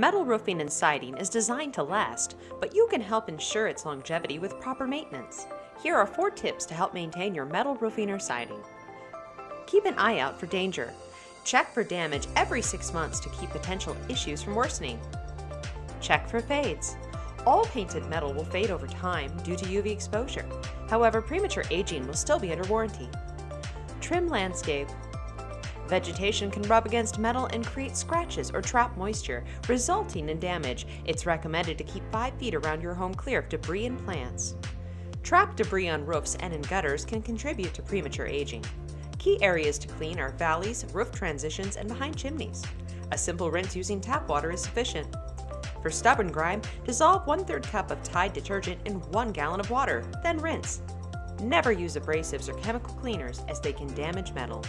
Metal roofing and siding is designed to last, but you can help ensure its longevity with proper maintenance. Here are four tips to help maintain your metal roofing or siding. Keep an eye out for danger. Check for damage every six months to keep potential issues from worsening. Check for fades. All painted metal will fade over time due to UV exposure. However, premature aging will still be under warranty. Trim landscape. Vegetation can rub against metal and create scratches or trap moisture, resulting in damage. It's recommended to keep 5 feet around your home clear of debris and plants. Trapped debris on roofs and in gutters can contribute to premature aging. Key areas to clean are valleys, roof transitions, and behind chimneys. A simple rinse using tap water is sufficient. For stubborn grime, dissolve 1 3rd cup of Tide detergent in 1 gallon of water, then rinse. Never use abrasives or chemical cleaners as they can damage metal.